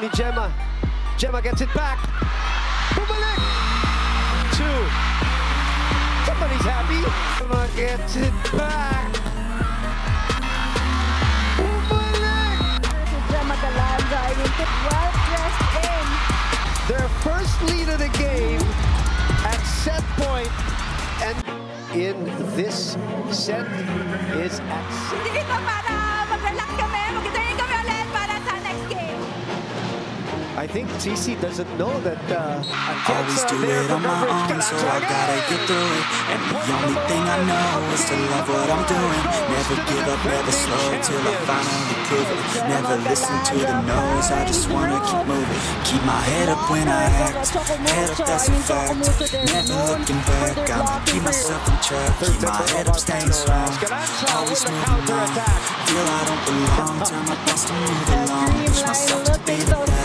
ni Jema. Jema gets it back. Bumalik! Two. Somebody's happy. Jema gets it back. Bumalik! Jema lintik well in. Their first lead of the game at set. And in this set is at I think TC doesn't know that uh, Always do it on my own, so I gotta get through it. And the only thing I know is to love what I'm doing. Never give up, never slow till I finally prove it. Never listen to the no's, I just wanna keep moving. Keep my head up when I act, head up, that's a fact. Never looking back, I'ma keep myself in check. Keep my head up, staying strong. Always moving on. Feel I don't belong, turn my best to move along. Push myself to be the best.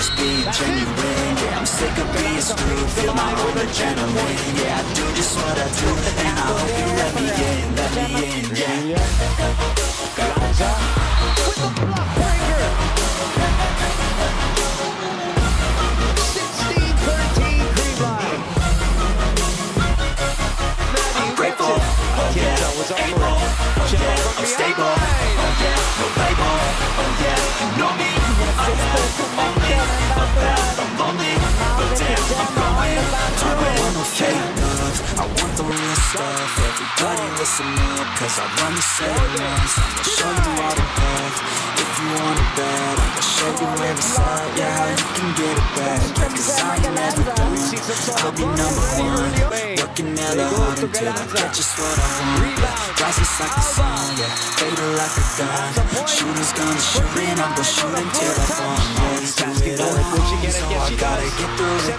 just being genuine. Yeah, I'm sick of being screwed, feel my own adrenaline. Yeah, I do just what I do, and I hope you let me in, let me in. Yeah. Galanza with the block breaker. 16-13 Creamline. Maddie Grateful, oh yeah, Jema was stuff, everybody listen up, cause I run the ones, I'ma show you all the path, if you want it bad, I'ma show you where every side, yeah, how you can get it back, cause I never done, I'll be number one, working hella hard until I get just what I want, rises like the sun, yeah, fatal like a gun, shooters gonna shoot and I'm gonna shoot until I fall, always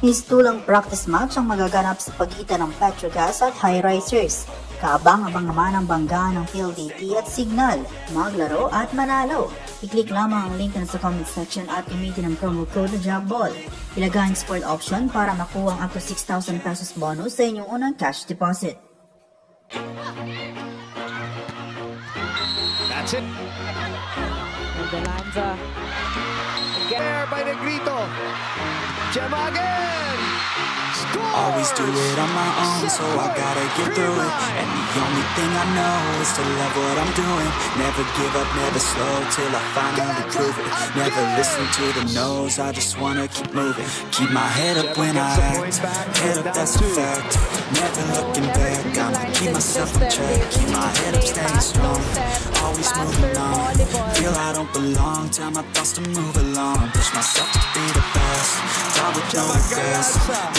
Mistulang practice match ang magaganap sa pagitan ng Petrogas at High Risers. Kaabang-abang naman ang bangga ng PLDT at Signal. Maglaro at manalo. I-click lamang ang link na sa comment section at gamitin ang promo code JOBBALL. Ilagay ang sport option para makuha ang up to 6,000 pesos bonus sa inyong unang cash deposit. That's it. Galanza. There by Negrito. Jema again. Scores! Always do it on my own, so I gotta get through it. And the only thing I know is to love what I'm doing. Never give up, never slow till I finally prove it. Never listen to the no's, I just wanna keep moving. Keep my head up when I act, head up, that's a fact. Never looking back, I'ma keep myself in check. Keep my head up, staying strong always moving on. Feel I don't belong, tell my thoughts to move along. Push myself to be the best, die with no regrets.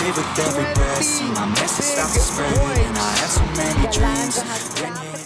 Live with every breath, see my message start to spread And I have so many dreams